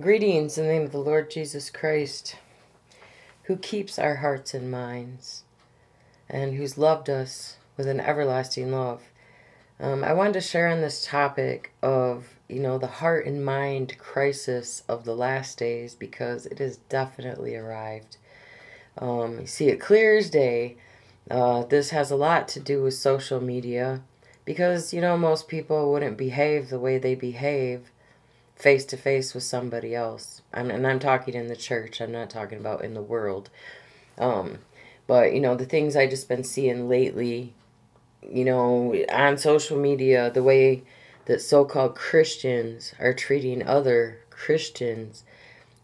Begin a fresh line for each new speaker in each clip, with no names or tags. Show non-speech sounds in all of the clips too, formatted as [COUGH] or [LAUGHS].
Greetings in the name of the Lord Jesus Christ, who keeps our hearts and minds, and who's loved us with an everlasting love. Um, I wanted to share on this topic of, you know, the heart and mind crisis of the last days because it has definitely arrived. Um, you see it clear as day. Uh, this has a lot to do with social media because, you know, most people wouldn't behave the way they behave face to face with somebody else. And I'm talking in the church. I'm not talking about in the world. Um, but you know the things I just been seeing lately, you know, on social media, the way that so-called Christians are treating other Christians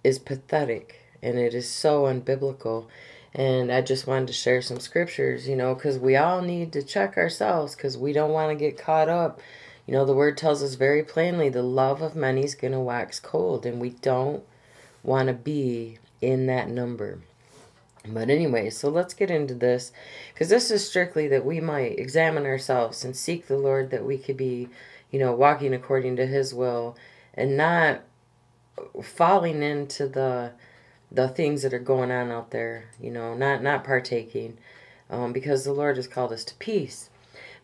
is pathetic, and it is so unbiblical. And I just wanted to share some scriptures, you know, because we all need to check ourselves because we don't want to get caught up you know, the word tells us very plainly the love of many is going to wax cold, and we don't want to be in that number. But anyway, so let's get into this because this is strictly that we might examine ourselves and seek the Lord that we could be, you know, walking according to His will and not falling into the the things that are going on out there, you know, not not partaking, um, because the Lord has called us to peace.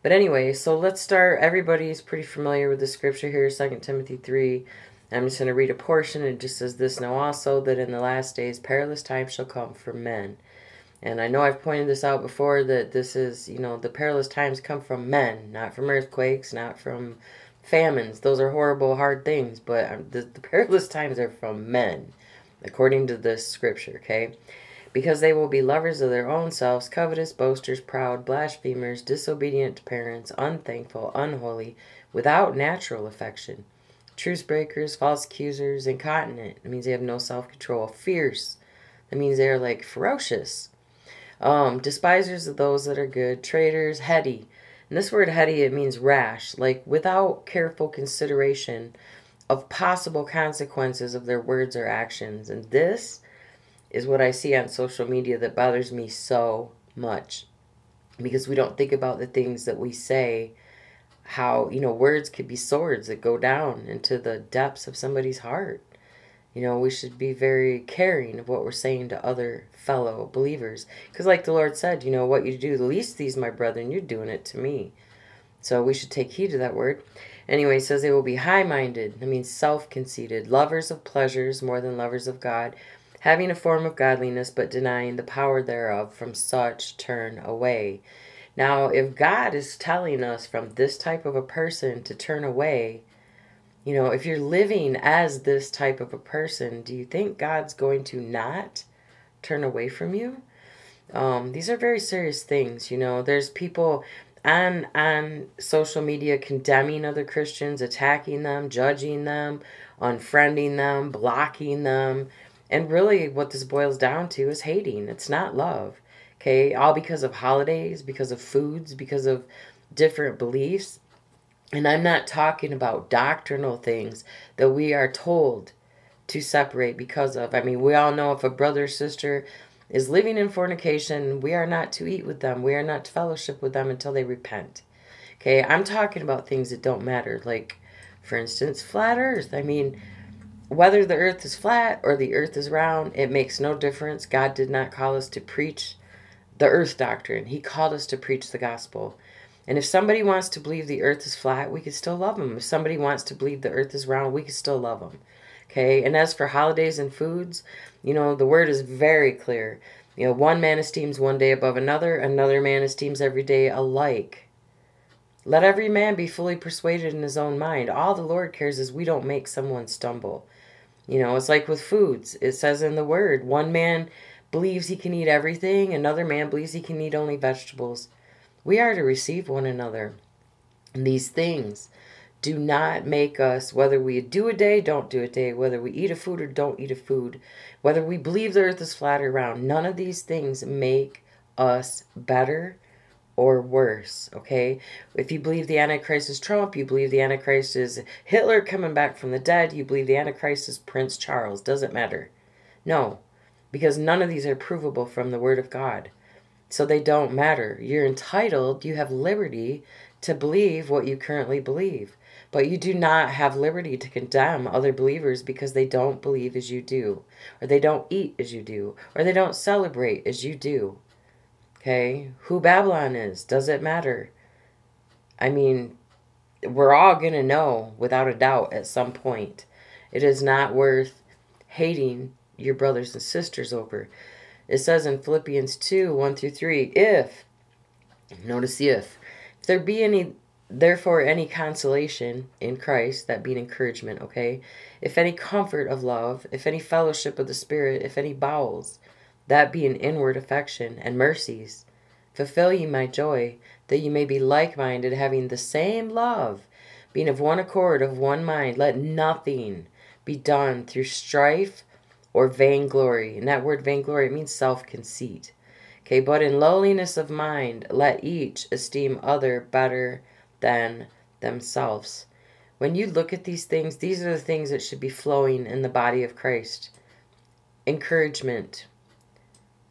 But anyway, so let's start. Everybody's pretty familiar with the scripture here, 2 Timothy 3. I'm just going to read a portion. It just says this Know also that in the last days perilous times shall come for men. And I know I've pointed this out before that this is, you know, the perilous times come from men, not from earthquakes, not from famines. Those are horrible, hard things, but um, the, the perilous times are from men, according to this scripture, okay? Because they will be lovers of their own selves, covetous, boasters, proud, blasphemers, disobedient to parents, unthankful, unholy, without natural affection, truce breakers, false accusers, incontinent. It means they have no self control. Fierce. That means they're like ferocious. Um, despisers of those that are good, traitors, heady. And this word heady, it means rash, like without careful consideration of possible consequences of their words or actions. And this is what I see on social media that bothers me so much. Because we don't think about the things that we say how you know words could be swords that go down into the depths of somebody's heart. You know we should be very caring of what we're saying to other fellow believers. Because like the lord said you know what you do the least these my brethren you're doing it to me. So we should take heed to that word. Anyway says they will be high-minded. That means self-conceited lovers of pleasures more than lovers of god having a form of godliness, but denying the power thereof, from such turn away. Now, if God is telling us from this type of a person to turn away, you know, if you're living as this type of a person, do you think God's going to not turn away from you? Um, these are very serious things. You know, there's people on on social media condemning other Christians, attacking them, judging them, unfriending them, blocking them, and really, what this boils down to is hating. It's not love. Okay, all because of holidays, because of foods, because of different beliefs. And I'm not talking about doctrinal things that we are told to separate because of. I mean, we all know if a brother or sister is living in fornication, we are not to eat with them. We are not to fellowship with them until they repent. Okay, I'm talking about things that don't matter. Like, for instance, flat earth. I mean, whether the earth is flat or the earth is round, it makes no difference. God did not call us to preach the earth doctrine, He called us to preach the gospel. And if somebody wants to believe the earth is flat, we can still love them. If somebody wants to believe the earth is round, we can still love them. Okay, and as for holidays and foods, you know, the word is very clear. You know, one man esteems one day above another, another man esteems every day alike. Let every man be fully persuaded in his own mind. All the Lord cares is we don't make someone stumble. You know, it's like with foods. It says in the word, one man believes he can eat everything, another man believes he can eat only vegetables. We are to receive one another. And these things do not make us, whether we do a day, don't do a day, whether we eat a food or don't eat a food, whether we believe the earth is flat or round, none of these things make us better or worse, okay? If you believe the Antichrist is Trump, you believe the Antichrist is Hitler coming back from the dead, you believe the Antichrist is Prince Charles, doesn't matter. No, because none of these are provable from the Word of God. So they don't matter. You're entitled, you have liberty to believe what you currently believe. But you do not have liberty to condemn other believers because they don't believe as you do, or they don't eat as you do, or they don't celebrate as you do. Okay? Who Babylon is, does it matter? I mean, we're all going to know without a doubt at some point. It is not worth hating your brothers and sisters over. It says in Philippians 2 1 through 3 if, notice the if, if there be any Therefore, any consolation in Christ, that being encouragement, okay? If any comfort of love, if any fellowship of the Spirit, if any bowels, that being inward affection and mercies, fulfill ye my joy, that ye may be like minded, having the same love, being of one accord, of one mind. Let nothing be done through strife or vainglory. And that word vainglory, it means self conceit. Okay, but in lowliness of mind, let each esteem other better than themselves. When you look at these things, these are the things that should be flowing in the body of Christ encouragement,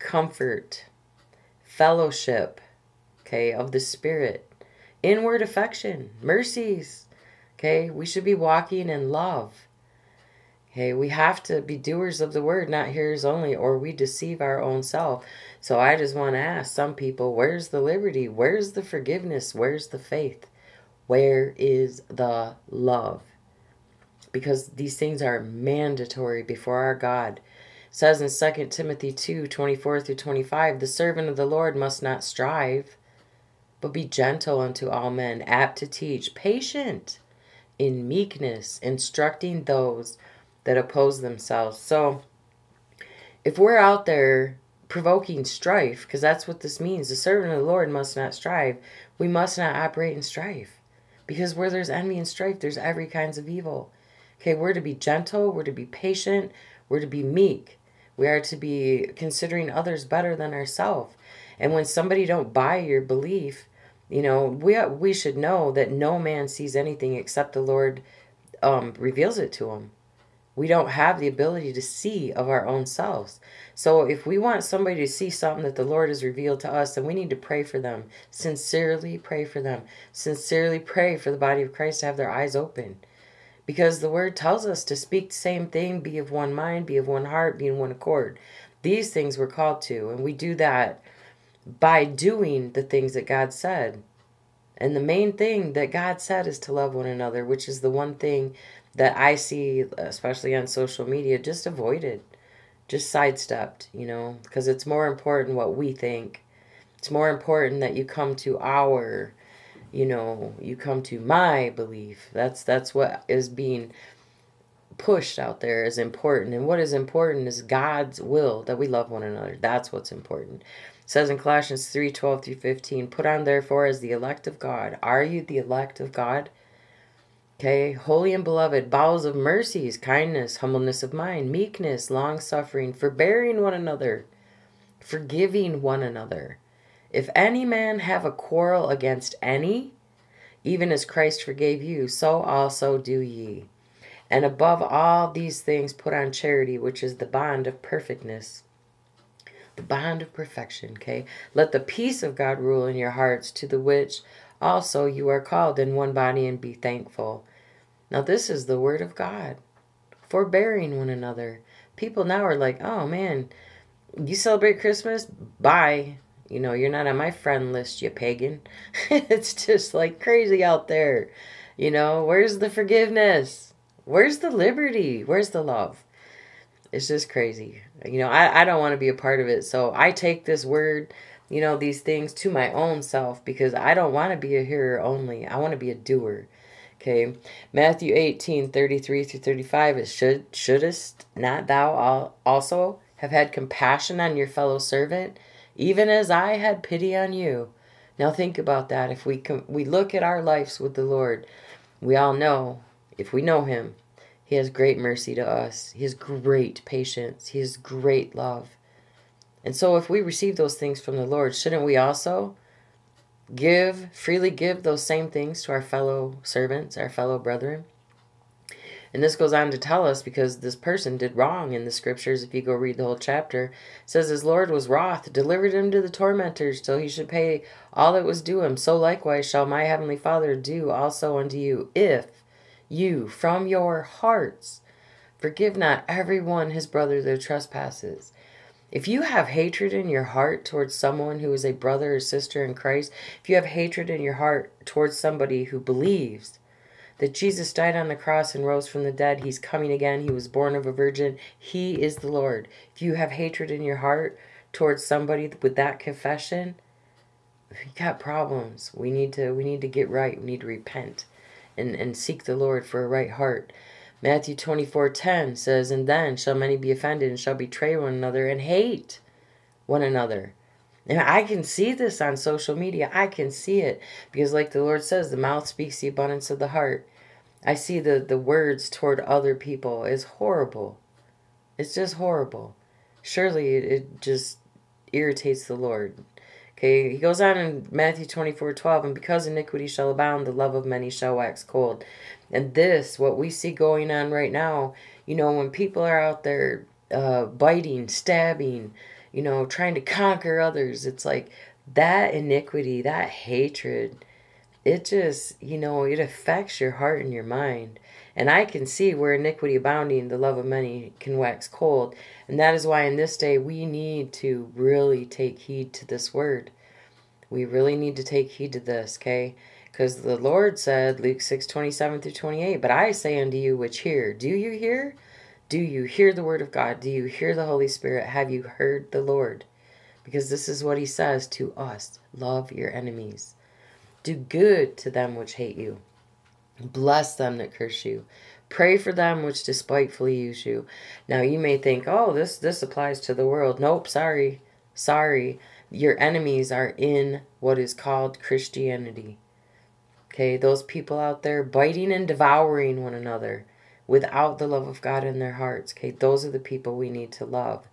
comfort, fellowship, okay, of the Spirit, inward affection, mercies, okay. We should be walking in love. Okay, we have to be doers of the word, not hearers only, or we deceive our own self. So I just want to ask some people, where's the liberty? Where's the forgiveness? Where's the faith? Where is the love? Because these things are mandatory before our God. Says in 2 Timothy 2 24 through 25, the servant of the Lord must not strive, but be gentle unto all men, apt to teach, patient in meekness, instructing those that oppose themselves. So if we're out there provoking strife, because that's what this means, the servant of the Lord must not strive, we must not operate in strife. Because where there's envy and strife, there's every kinds of evil. Okay, we're to be gentle, we're to be patient, we're to be meek. We are to be considering others better than ourselves. And when somebody don't buy your belief, you know, we we should know that no man sees anything except the Lord um, reveals it to him. We don't have the ability to see of our own selves. So if we want somebody to see something that the Lord has revealed to us, then we need to pray for them. Sincerely pray for them. Sincerely pray for the body of Christ to have their eyes open. Because the word tells us to speak the same thing, be of one mind, be of one heart, be in one accord. These things we're called to, and we do that by doing the things that God said. And the main thing that God said is to love one another, which is the one thing that I see, especially on social media, just avoided, just sidestepped, you know, because it's more important what we think. It's more important that you come to our, you know, you come to my belief. That's that's what is being pushed out there is important. And what is important is God's will that we love one another. That's what's important. It says in Colossians 3 12 through 15, put on therefore as the elect of God. Are you the elect of God? Okay, holy and beloved, bowels of mercies, kindness, humbleness of mind, meekness, long suffering, forbearing one another, forgiving one another. If any man have a quarrel against any, even as Christ forgave you, so also do ye. And above all these things, put on charity, which is the bond of perfectness. The bond of perfection, okay? Let the peace of God rule in your hearts, to the which also you are called in one body, and be thankful. Now, this is the word of God. Forbearing one another. People now are like, oh man, you celebrate Christmas? Bye. You know, you're not on my friend list, you pagan. [LAUGHS] it's just like crazy out there. You know, where's the forgiveness? Where's the liberty? Where's the love? It's just crazy. You know, I, I don't want to be a part of it. So I take this word, you know, these things to my own self because I don't want to be a hearer only. I want to be a doer. Okay, Matthew 18, 33 through 35 is should shouldest not thou also have had compassion on your fellow servant, even as I had pity on you. Now think about that. If we com- we look at our lives with the Lord, we all know if we know Him, He has great mercy to us. He has great patience. He has great love. And so, if we receive those things from the Lord, shouldn't we also give, freely give those same things to our fellow servants, our fellow brethren. And this goes on to tell us because this person did wrong in the scriptures. If you go read the whole chapter, says his Lord was wroth, delivered him to the tormentors till he should pay all that was due him. So likewise shall my heavenly Father do also unto you, if you from your hearts forgive not every one his brother their trespasses. If you have hatred in your heart towards someone who is a brother or sister in Christ, if you have hatred in your heart towards somebody who believes, that Jesus died on the cross and rose from the dead. He's coming again. He was born of a virgin. He is the Lord. If you have hatred in your heart towards somebody with that confession, you got problems. We need to we need to get right. We need to repent and, and seek the Lord for a right heart. Matthew 24 10 says, And then shall many be offended and shall betray one another and hate one another. And I can see this on social media. I can see it because, like the Lord says, the mouth speaks the abundance of the heart. I see the, the words toward other people is horrible. It's just horrible. Surely it, just irritates the Lord. Okay, he goes on in Matthew 24 12, and because iniquity shall abound, the love of many shall wax cold. And this, what we see going on right now, you know, when people are out there uh, biting, stabbing, you know, trying to conquer others. It's like that iniquity, that hatred, it just, you know, it affects your heart and your mind. And I can see where iniquity abounding, the love of many can wax cold. And that is why in this day we need to really take heed to this word. We really need to take heed to this, okay? Because the Lord said, Luke 6 27 through 28, But I say unto you which hear, do you hear? Do you hear the word of God? Do you hear the Holy Spirit? Have you heard the Lord? Because this is what he says to us love your enemies, do good to them which hate you, bless them that curse you. Pray for them which despitefully use you. Now you may think, oh, this this applies to the world. Nope, sorry. Sorry. Your enemies are in what is called Christianity. Okay, those people out there biting and devouring one another without the love of God in their hearts. Okay, those are the people we need to love.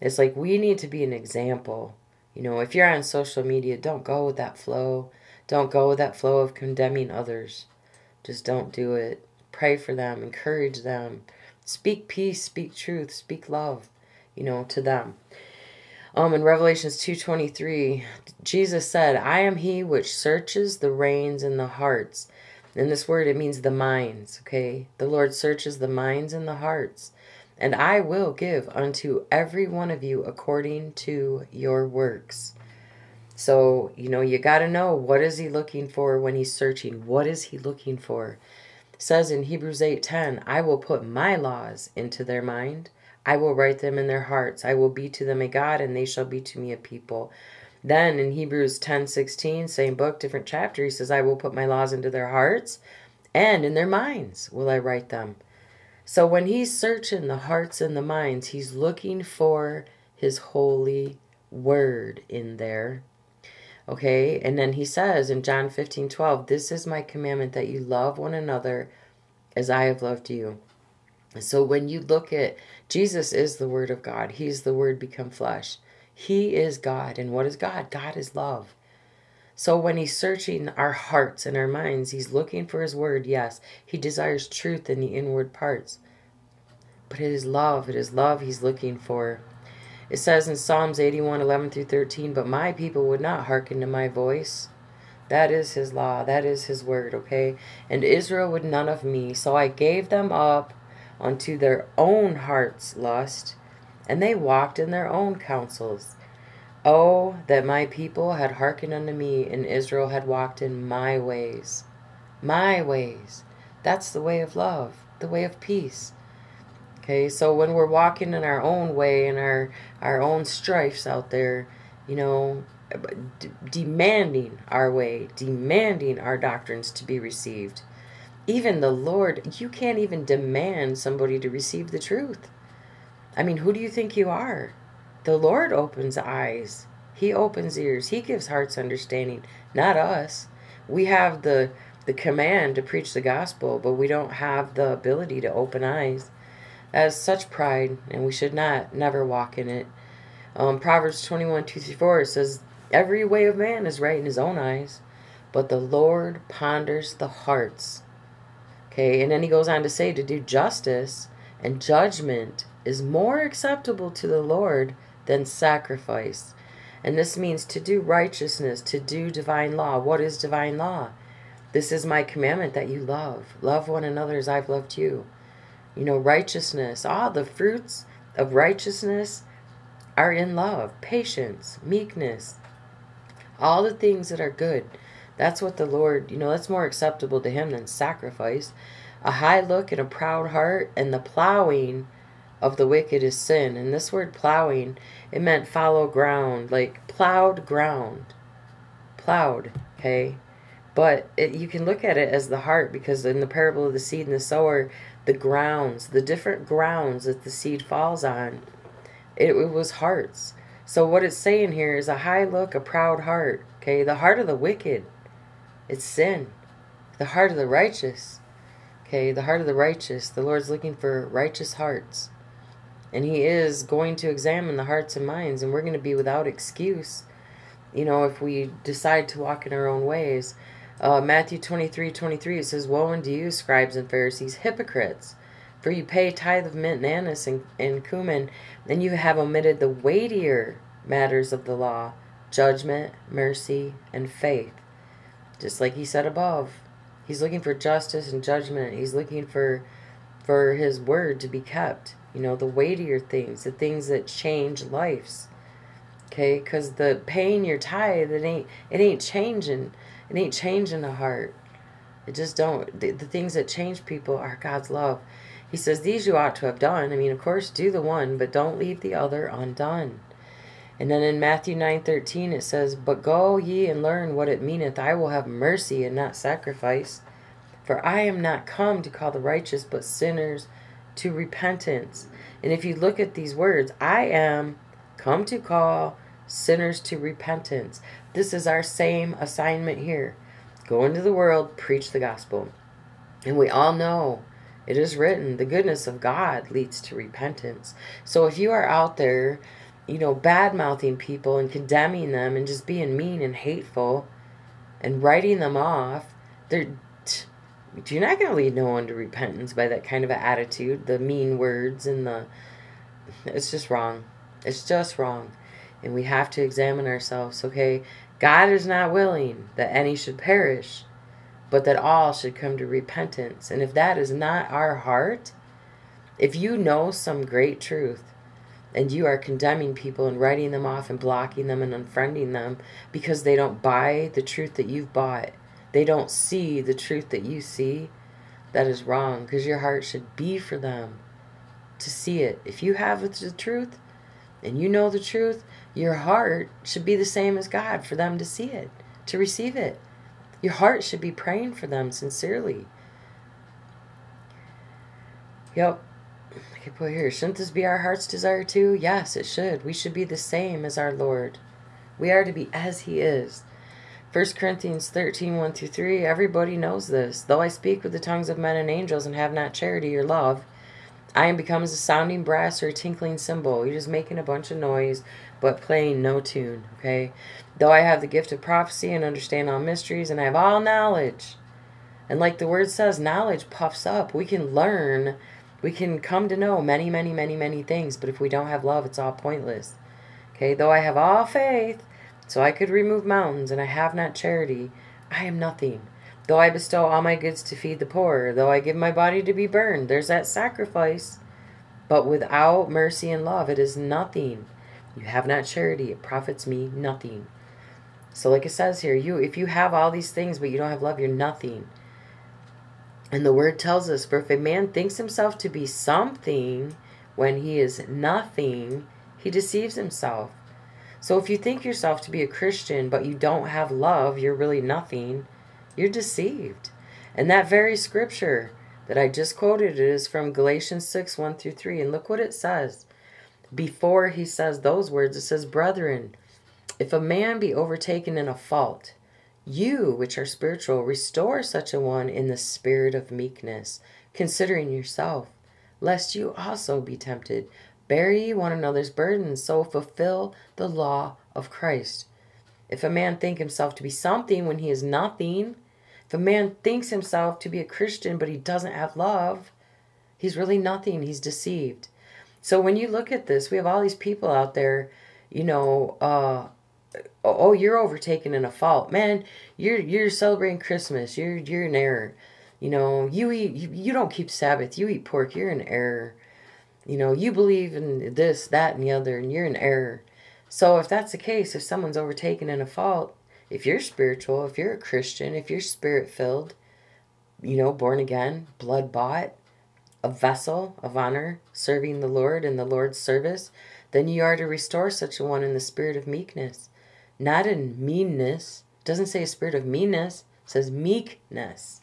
It's like we need to be an example. You know, if you're on social media, don't go with that flow. Don't go with that flow of condemning others. Just don't do it. Pray for them, encourage them. Speak peace, speak truth, speak love, you know, to them. Um in Revelations 2:23, Jesus said, "I am he which searches the reins and the hearts." In this word, it means the minds, okay? The Lord searches the minds and the hearts. And I will give unto every one of you according to your works. So, you know, you got to know what is he looking for when he's searching? What is he looking for? It says in Hebrews 8:10, I will put my laws into their mind. I will write them in their hearts. I will be to them a God and they shall be to me a people. Then in Hebrews 10 16, same book, different chapter, he says, I will put my laws into their hearts and in their minds will I write them. So when he's searching the hearts and the minds, he's looking for his holy word in there. Okay, and then he says in John 15 12, This is my commandment that you love one another as I have loved you. So when you look at Jesus is the word of God, he's the word become flesh. He is God. And what is God? God is love. So when he's searching our hearts and our minds, he's looking for his word. Yes, he desires truth in the inward parts. But it is love. It is love he's looking for. It says in Psalms 81 11 through 13, But my people would not hearken to my voice. That is his law. That is his word, okay? And Israel would none of me. So I gave them up unto their own heart's lust and they walked in their own counsels. Oh, that my people had hearkened unto me, and Israel had walked in my ways. My ways. That's the way of love, the way of peace. Okay, so when we're walking in our own way and our, our own strifes out there, you know, d- demanding our way, demanding our doctrines to be received. Even the Lord, you can't even demand somebody to receive the truth. I mean, who do you think you are? The Lord opens eyes. He opens ears. He gives hearts understanding, not us. We have the the command to preach the gospel, but we don't have the ability to open eyes. That is such pride, and we should not never walk in it. Um, Proverbs 21, 2 through 4 says, Every way of man is right in his own eyes, but the Lord ponders the hearts. Okay, and then he goes on to say to do justice and judgment is more acceptable to the Lord than sacrifice. And this means to do righteousness, to do divine law. What is divine law? This is my commandment that you love. Love one another as I've loved you. You know, righteousness, all the fruits of righteousness are in love, patience, meekness, all the things that are good. That's what the Lord, you know, that's more acceptable to Him than sacrifice. A high look and a proud heart, and the plowing of the wicked is sin. And this word plowing, it meant follow ground, like plowed ground. Plowed, okay? But it, you can look at it as the heart because in the parable of the seed and the sower, the grounds, the different grounds that the seed falls on, it, it was hearts. So what it's saying here is a high look, a proud heart. Okay, the heart of the wicked, it's sin. The heart of the righteous, okay, the heart of the righteous. The Lord's looking for righteous hearts. And He is going to examine the hearts and minds, and we're going to be without excuse, you know, if we decide to walk in our own ways. Uh, Matthew 23 23, it says, Woe unto you, scribes and Pharisees, hypocrites! For you pay tithe of mint and anise and, and cumin, and you have omitted the weightier matters of the law judgment, mercy, and faith. Just like he said above. He's looking for justice and judgment. He's looking for for his word to be kept. You know, the weightier things, the things that change lives. Okay, because the paying your tithe, it ain't it ain't changing. It ain't changing the heart. It just don't. The, the things that change people are God's love. He says, These you ought to have done. I mean, of course, do the one, but don't leave the other undone. And then in Matthew 9:13 it says, But go ye and learn what it meaneth, I will have mercy and not sacrifice. For I am not come to call the righteous, but sinners to repentance. And if you look at these words, I am come to call sinners to repentance. This is our same assignment here. Go into the world, preach the gospel. And we all know it is written, the goodness of God leads to repentance. So if you are out there, you know, bad mouthing people and condemning them and just being mean and hateful and writing them off, they're you're not going to lead no one to repentance by that kind of attitude, the mean words and the it's just wrong. It's just wrong. And we have to examine ourselves, okay? God is not willing that any should perish, but that all should come to repentance. And if that is not our heart, if you know some great truth and you are condemning people and writing them off and blocking them and unfriending them because they don't buy the truth that you've bought, they don't see the truth that you see, that is wrong because your heart should be for them to see it. If you have the truth and you know the truth, your heart should be the same as God for them to see it, to receive it. Your heart should be praying for them sincerely. Yep. I can put here, shouldn't this be our heart's desire too? Yes, it should. We should be the same as our Lord. We are to be as He is. 1 Corinthians 13, 1 through 3, everybody knows this. Though I speak with the tongues of men and angels and have not charity or love, I am become as a sounding brass or a tinkling cymbal. You're just making a bunch of noise, but playing no tune, okay? Though I have the gift of prophecy and understand all mysteries, and I have all knowledge. And like the word says, knowledge puffs up. We can learn, we can come to know many, many, many, many things, but if we don't have love, it's all pointless. Okay, though I have all faith, so I could remove mountains, and I have not charity, I am nothing. Though I bestow all my goods to feed the poor, though I give my body to be burned, there's that sacrifice. But without mercy and love, it is nothing. You have not charity, it profits me nothing. So like it says here, you if you have all these things but you don't have love, you're nothing. And the word tells us, for if a man thinks himself to be something when he is nothing, he deceives himself. So if you think yourself to be a Christian but you don't have love, you're really nothing you're deceived. And that very scripture that I just quoted is from Galatians 6 1 through 3. And look what it says. Before he says those words, it says, Brethren, if a man be overtaken in a fault, you, which are spiritual, restore such a one in the spirit of meekness, considering yourself, lest you also be tempted. Bear ye one another's burdens, so fulfill the law of Christ. If a man think himself to be something when he is nothing, If a man thinks himself to be a Christian, but he doesn't have love, he's really nothing. He's deceived. So when you look at this, we have all these people out there, you know, uh, oh, you're overtaken in a fault. Man, you're you're celebrating Christmas. You're you're in error. You know, you eat you, you don't keep Sabbath. You eat pork. You're in error. You know, you believe in this, that, and the other, and you're in error. So if that's the case, if someone's overtaken in a fault, if you're spiritual, if you're a Christian, if you're spirit filled, you know, born again, blood bought, a vessel of honor, serving the Lord in the Lord's service, then you are to restore such a one in the spirit of meekness, not in meanness. It doesn't say a spirit of meanness, says meekness.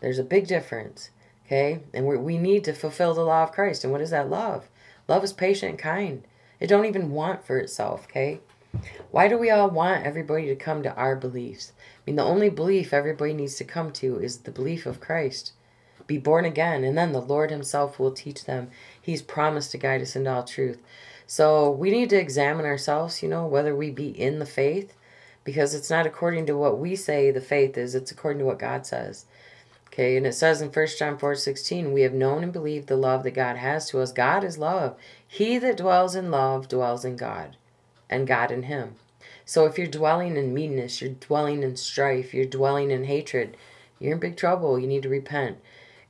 There's a big difference. Okay? And we we need to fulfill the law of Christ. And what is that love? Love is patient and kind. It don't even want for itself, okay? Why do we all want everybody to come to our beliefs? I mean, the only belief everybody needs to come to is the belief of Christ. Be born again, and then the Lord Himself will teach them. He's promised to guide us into all truth. So we need to examine ourselves, you know, whether we be in the faith, because it's not according to what we say the faith is, it's according to what God says. Okay, and it says in 1 John 4 16, we have known and believed the love that God has to us. God is love. He that dwells in love dwells in God, and God in him. So if you're dwelling in meanness, you're dwelling in strife, you're dwelling in hatred, you're in big trouble. You need to repent.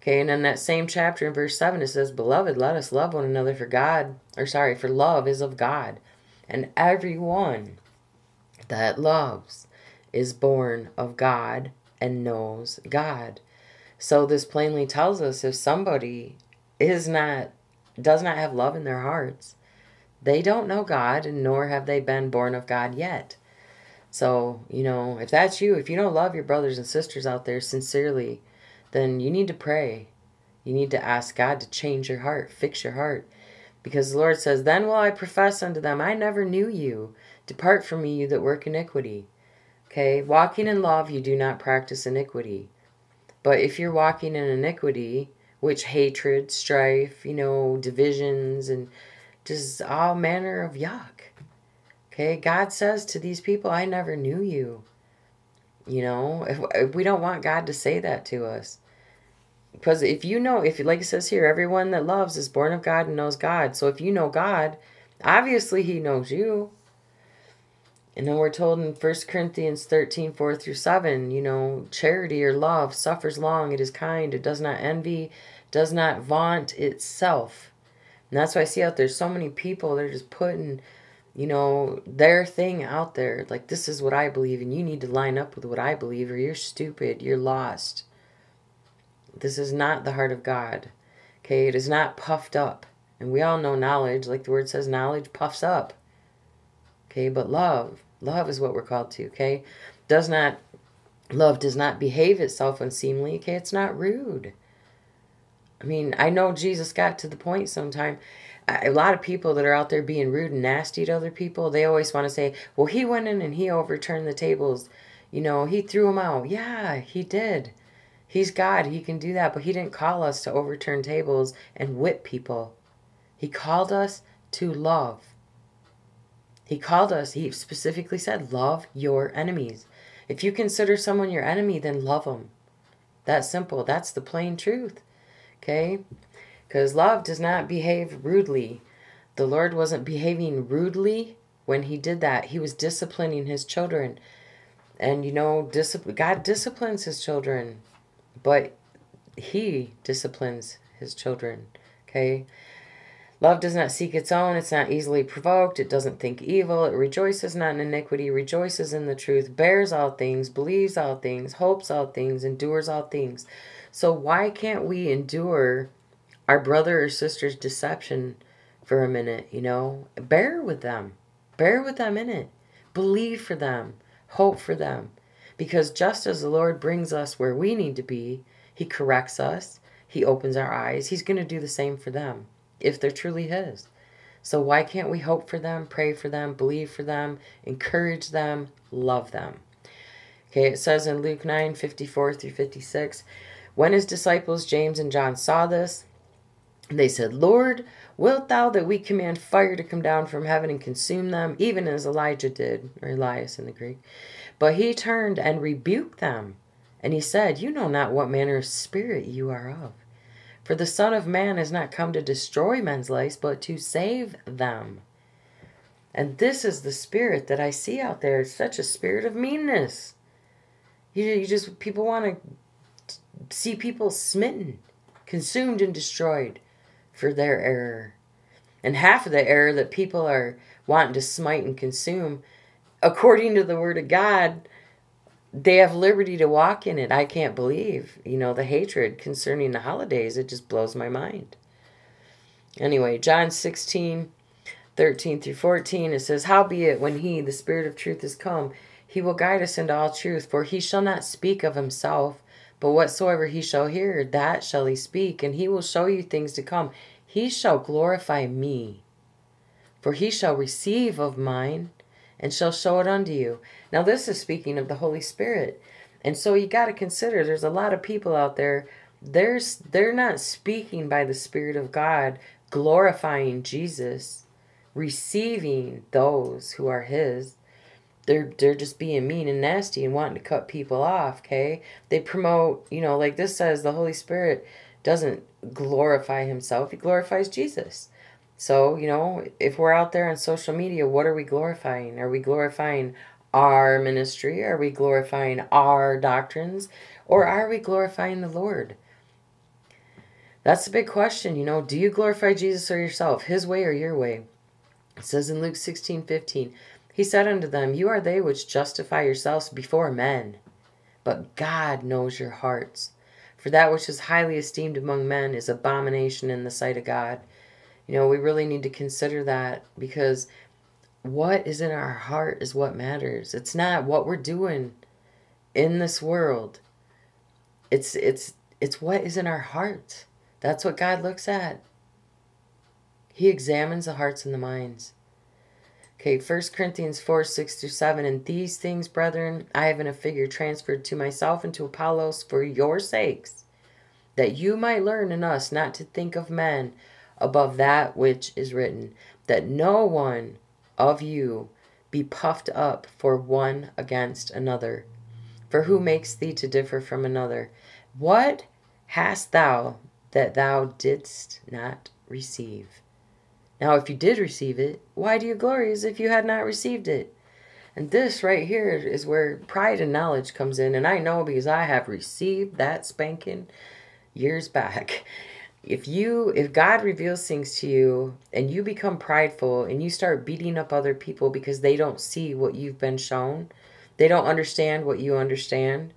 Okay, and in that same chapter in verse 7, it says, Beloved, let us love one another for God, or sorry, for love is of God. And everyone that loves is born of God and knows God. So this plainly tells us if somebody is not does not have love in their hearts, they don't know God and nor have they been born of God yet. So, you know, if that's you, if you don't love your brothers and sisters out there sincerely, then you need to pray. You need to ask God to change your heart, fix your heart. Because the Lord says, Then will I profess unto them, I never knew you. Depart from me, you that work iniquity. Okay, walking in love, you do not practice iniquity. But if you're walking in iniquity, which hatred, strife, you know, divisions, and just all manner of yuck. Okay, God says to these people, I never knew you. You know, if, if we don't want God to say that to us. Because if you know, if like it says here, everyone that loves is born of God and knows God. So if you know God, obviously He knows you. And then we're told in 1 Corinthians 13, 4 through 7, you know, charity or love suffers long, it is kind, it does not envy, does not vaunt itself. And that's why I see out there so many people, they're just putting, you know, their thing out there. Like, this is what I believe, and you need to line up with what I believe, or you're stupid, you're lost. This is not the heart of God. Okay, it is not puffed up. And we all know knowledge, like the word says, knowledge puffs up. Okay, but love, Love is what we're called to, okay? Does not, love does not behave itself unseemly, okay? It's not rude. I mean, I know Jesus got to the point sometime. A lot of people that are out there being rude and nasty to other people, they always want to say, well, he went in and he overturned the tables. You know, he threw them out. Yeah, he did. He's God. He can do that. But he didn't call us to overturn tables and whip people. He called us to love. He called us, he specifically said, love your enemies. If you consider someone your enemy, then love them. That's simple. That's the plain truth. Okay? Because love does not behave rudely. The Lord wasn't behaving rudely when he did that. He was disciplining his children. And you know, God disciplines his children, but he disciplines his children. Okay? Love does not seek its own, it's not easily provoked, it doesn't think evil, it rejoices not in iniquity, rejoices in the truth, bears all things, believes all things, hopes all things, endures all things. So why can't we endure our brother or sister's deception for a minute, you know? Bear with them. Bear with them in it. Believe for them. Hope for them. Because just as the Lord brings us where we need to be, He corrects us, He opens our eyes, He's going to do the same for them if they're truly His. So why can't we hope for them, pray for them, believe for them, encourage them, love them? Okay, it says in Luke 9 54 through 56 When his disciples James and John saw this, they said, Lord, wilt thou that we command fire to come down from heaven and consume them, even as Elijah did, or Elias in the Greek? But he turned and rebuked them And he said, You know not what manner of spirit you are of. For the Son of Man has not come to destroy men's lives, but to save them. And this is the spirit that I see out there. It's such a spirit of meanness. You, you just, people want to see people smitten, consumed, and destroyed for their error. And half of the error that people are wanting to smite and consume, according to the Word of God, they have liberty to walk in it. I can't believe, you know, the hatred concerning the holidays. It just blows my mind. Anyway, John 16, 13 through 14, it says, Howbeit, when he, the Spirit of truth, is come, he will guide us into all truth, for he shall not speak of himself, but whatsoever he shall hear, that shall he speak, and he will show you things to come. He shall glorify me, for he shall receive of mine and shall show it unto you. Now, this is speaking of the Holy Spirit. And so you got to consider there's a lot of people out there, there's, they're not speaking by the Spirit of God, glorifying Jesus, receiving those who are His. They're, they're just being mean and nasty and wanting to cut people off, okay? They promote, you know, like this says, the Holy Spirit doesn't glorify Himself, He glorifies Jesus. So, you know, if we're out there on social media, what are we glorifying? Are we glorifying our ministry? Are we glorifying our doctrines? Or are we glorifying the Lord? That's a big question, you know. Do you glorify Jesus or yourself, his way or your way? It says in Luke 16 15, He said unto them, You are they which justify yourselves before men, but God knows your hearts. For that which is highly esteemed among men is abomination in the sight of God. You know, we really need to consider that because what is in our heart is what matters. It's not what we're doing in this world. It's it's it's what is in our heart. That's what God looks at. He examines the hearts and the minds. Okay, 1 Corinthians 4 6 through 7. And these things, brethren, I have in a figure transferred to myself and to Apollos for your sakes, that you might learn in us not to think of men above that which is written, that no one of you be puffed up for one against another. For who makes thee to differ from another? What hast thou that thou didst not receive? Now, if you did receive it, why do you glory as if you had not received it? And this right here is where pride and knowledge comes in. And I know because I have received that spanking years back [LAUGHS] if you if god reveals things to you and you become prideful and you start beating up other people because they don't see what you've been shown they don't understand what you understand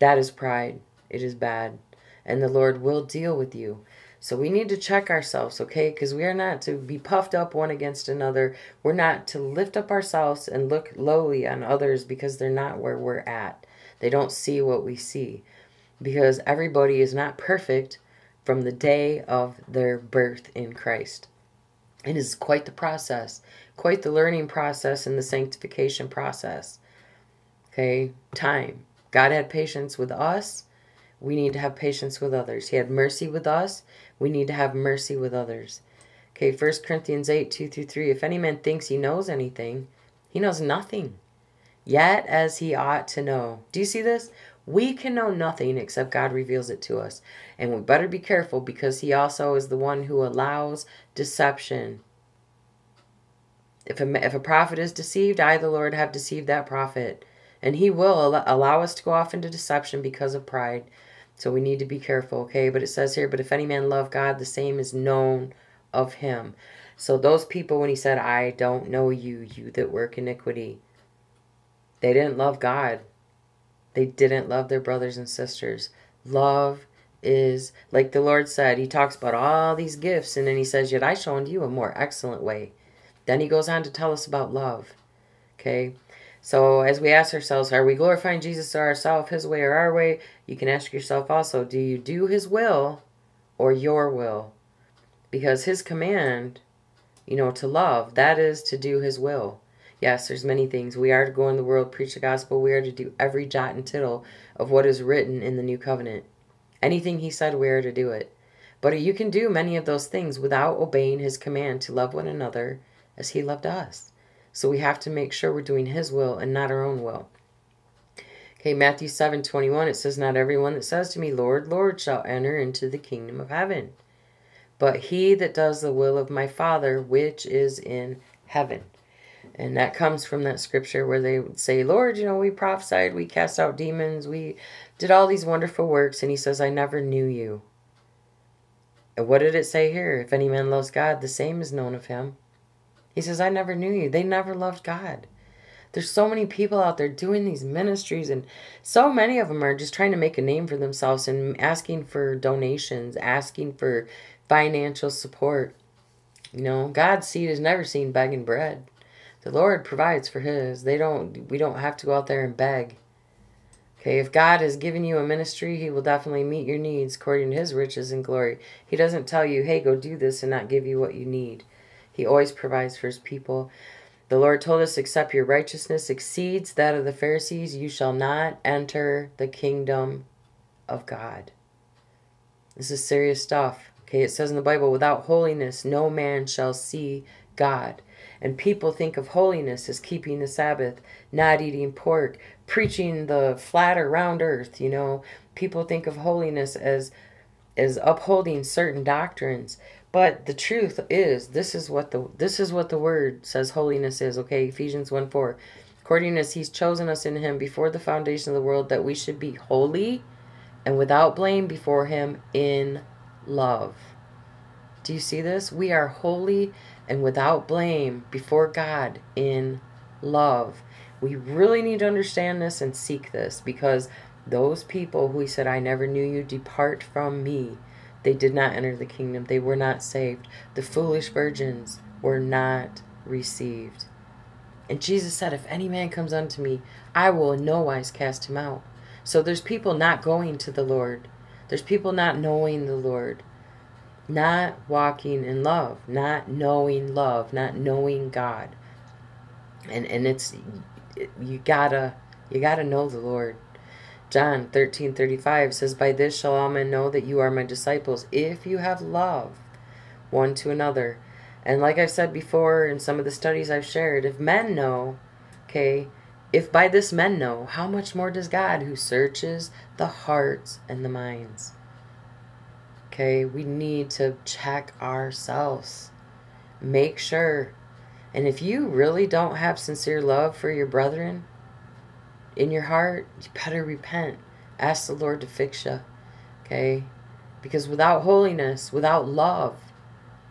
that is pride. It is bad. And the lord will deal with you. So we need to check ourselves okay? Because we are not to be puffed up one against another. We're not to lift up ourselves and look lowly on others because they're not where we're at. They don't see what we see. Because everybody is not perfect from the day of their birth in Christ. It is quite the process, quite the learning process and the sanctification process. Okay, time. God had patience with us. We need to have patience with others. He had mercy with us. We need to have mercy with others. Okay, 1 Corinthians 8, 2 through 3. If any man thinks he knows anything, he knows nothing, yet as he ought to know. Do you see this? We can know nothing except God reveals it to us. And we better be careful because He also is the one who allows deception. If a, if a prophet is deceived, I, the Lord, have deceived that prophet. And He will allow us to go off into deception because of pride. So we need to be careful, okay? But it says here, but if any man love God, the same is known of him. So those people, when he said, I don't know you, you that work iniquity, they didn't love God. They didn't love their brothers and sisters. Love is, like the Lord said, He talks about all these gifts, and then He says, Yet I show unto you a more excellent way. Then He goes on to tell us about love. Okay? So as we ask ourselves, are we glorifying Jesus or ourselves, His way or our way? You can ask yourself also, do you do His will or your will? Because His command, you know, to love, that is to do His will. Yes, there's many things. We are to go in the world, preach the gospel. We are to do every jot and tittle of what is written in the new covenant. Anything he said, we are to do it. But you can do many of those things without obeying his command to love one another as he loved us. So we have to make sure we're doing his will and not our own will. Okay, Matthew 7 21, it says, Not everyone that says to me, Lord, Lord, shall enter into the kingdom of heaven, but he that does the will of my Father which is in heaven. And that comes from that scripture where they would say, Lord, you know, we prophesied, we cast out demons, we did all these wonderful works. And he says, I never knew you. And what did it say here? If any man loves God, the same is known of him. He says, I never knew you. They never loved God. There's so many people out there doing these ministries, and so many of them are just trying to make a name for themselves and asking for donations, asking for financial support. You know, God's seed is never seen begging bread. The Lord provides for his. They don't we don't have to go out there and beg. Okay, if God has given you a ministry, he will definitely meet your needs according to his riches and glory. He doesn't tell you, "Hey, go do this" and not give you what you need. He always provides for his people. The Lord told us, except your righteousness exceeds that of the Pharisees, you shall not enter the kingdom of God. This is serious stuff. Okay, it says in the Bible, without holiness, no man shall see God. And people think of holiness as keeping the Sabbath, not eating pork, preaching the flat or round earth, you know. People think of holiness as as upholding certain doctrines. But the truth is, this is what the this is what the word says holiness is. Okay, Ephesians 1 4. According as he's chosen us in him before the foundation of the world, that we should be holy and without blame before him in love. Do you see this? We are holy and without blame before God in love. We really need to understand this and seek this because those people who he said, I never knew you, depart from me they did not enter the kingdom. They were not saved. The foolish virgins were not received. And Jesus said, If any man comes unto me, I will in no wise cast him out. So there's people not going to the Lord. There's people not knowing the Lord. Not walking in love. Not knowing love. Not knowing God. And and it's you gotta you gotta know the Lord. John 13 35 says, By this shall all men know that you are my disciples, if you have love one to another. And like I've said before in some of the studies I've shared, if men know, okay, if by this men know, how much more does God who searches the hearts and the minds? Okay, we need to check ourselves. Make sure. And if you really don't have sincere love for your brethren, in your heart, you better repent. Ask the Lord to fix you. Okay? Because without holiness, without love,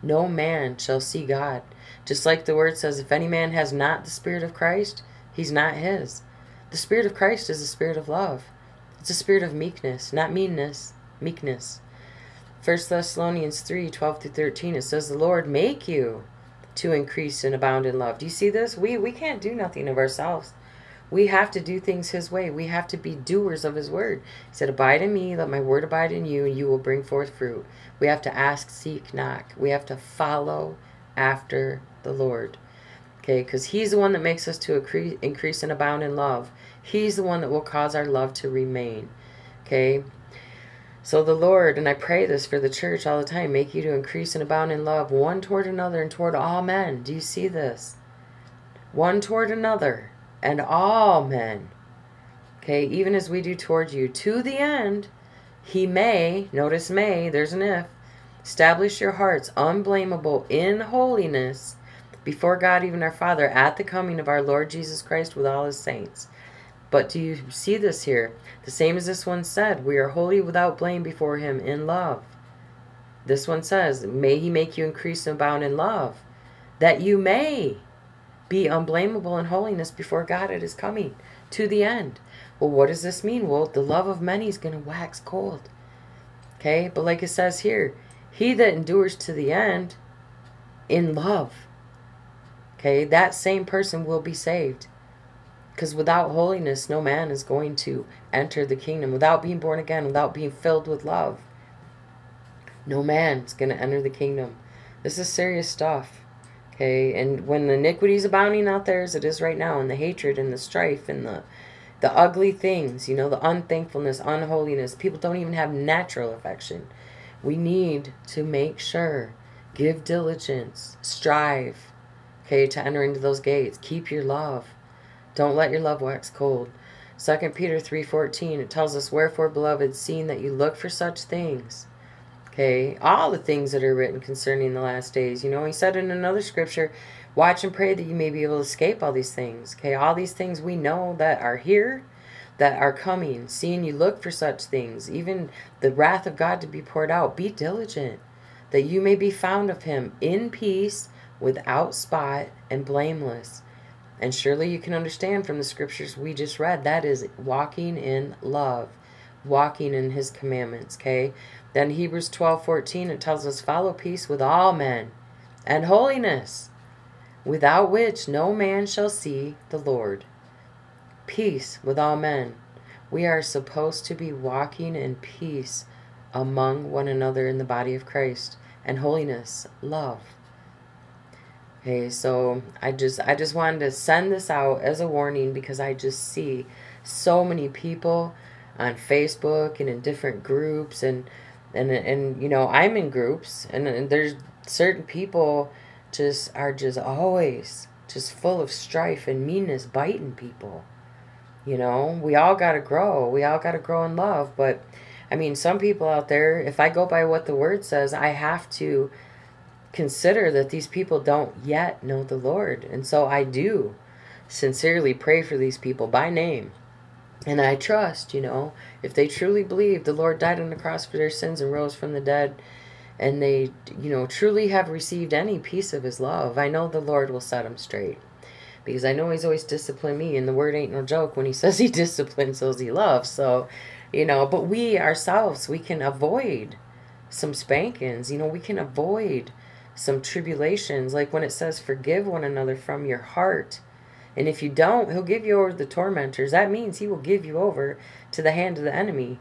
no man shall see God. Just like the word says, if any man has not the Spirit of Christ, he's not his. The Spirit of Christ is a spirit of love. It's a spirit of meekness, not meanness, meekness. 1 Thessalonians 3 12 through 13, it says, The Lord make you to increase and abound in love. Do you see this? We, we can't do nothing of ourselves. We have to do things His way. We have to be doers of His word. He said, Abide in me, let my word abide in you, and you will bring forth fruit. We have to ask, seek, knock. We have to follow after the Lord. Okay, because He's the one that makes us to increase and abound in love. He's the one that will cause our love to remain. Okay, so the Lord, and I pray this for the church all the time, make you to increase and abound in love one toward another and toward all men. Do you see this? One toward another and all men. Okay, even as we do toward you, to the end, he may, notice may, there's an if, establish your hearts unblameable in holiness before God, even our Father, at the coming of our Lord Jesus Christ with all his saints. But do you see this here? The same as this one said, we are holy without blame before him in love. This one says, may he make you increase and abound in love, that you may be unblameable in holiness before God at his coming to the end. Well, what does this mean? Well, the love of many is going to wax cold. Okay, but like it says here, he that endures to the end in love, okay, that same person will be saved. Because without holiness, no man is going to enter the kingdom. Without being born again, without being filled with love, no man is going to enter the kingdom. This is serious stuff. Okay, and when the iniquity is abounding out there as it is right now, and the hatred and the strife and the the ugly things, you know, the unthankfulness, unholiness, people don't even have natural affection. We need to make sure, give diligence, strive, okay, to enter into those gates. Keep your love. Don't let your love wax cold. 2 Peter 3.14, it tells us, Wherefore, beloved, seeing that you look for such things, okay, all the things that are written concerning the last days. You know, he said in another scripture, watch and pray that you may be able to escape all these things. Okay, all these things we know that are here, that are coming. Seeing you look for such things, even the wrath of God to be poured out. Be diligent, that you may be found of him in peace, without spot, and blameless. And surely you can understand from the scriptures we just read that is walking in love, walking in his commandments, okay? Then Hebrews 12 14, it tells us, follow peace with all men and holiness, without which no man shall see the Lord. Peace with all men. We are supposed to be walking in peace among one another in the body of Christ and holiness, love. Okay, so I just I just wanted to send this out as a warning because I just see so many people on Facebook and in different groups and and and you know I'm in groups and, and there's certain people just are just always just full of strife and meanness biting people. You know, we all got to grow. We all got to grow in love, but I mean, some people out there, if I go by what the word says, I have to consider that these people don't yet know the Lord. And so I do sincerely pray for these people by name. And I trust, you know, if they truly believe the Lord died on the cross for their sins and rose from the dead, and they, you know, truly have received any piece of his love, I know the Lord will set them straight. Because I know he's always disciplined me, and the word ain't no joke when he [LAUGHS] says he disciplines those he loves. So, you know, but we ourselves, we can avoid some spankings. You know, we can avoid some tribulations, like when it says, forgive one another from your heart. And if you don't, he'll give you over to the tormentors. That means he will give you over to the hand of the enemy,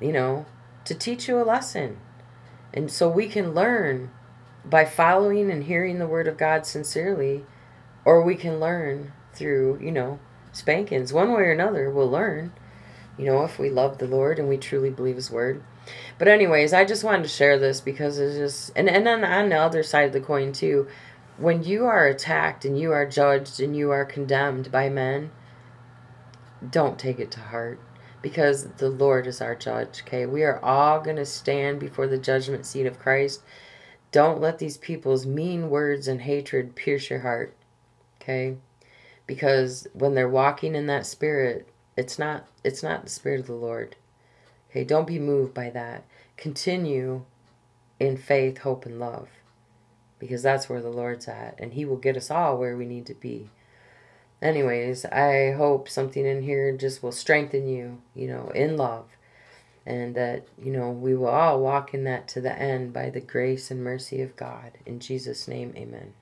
you know, to teach you a lesson. And so we can learn by following and hearing the word of God sincerely, or we can learn through, you know, spankings. One way or another, we'll learn, you know, if we love the Lord and we truly believe his word. But anyways, I just wanted to share this because it's just and and then on the other side of the coin too, when you are attacked and you are judged and you are condemned by men, don't take it to heart because the Lord is our judge, okay? We are all going to stand before the judgment seat of Christ. Don't let these people's mean words and hatred pierce your heart, okay? Because when they're walking in that spirit, it's not it's not the spirit of the Lord. Okay, don't be moved by that. Continue in faith, hope, and love because that's where the Lord's at, and He will get us all where we need to be. Anyways, I hope something in here just will strengthen you, you know, in love, and that, you know, we will all walk in that to the end by the grace and mercy of God. In Jesus' name, amen.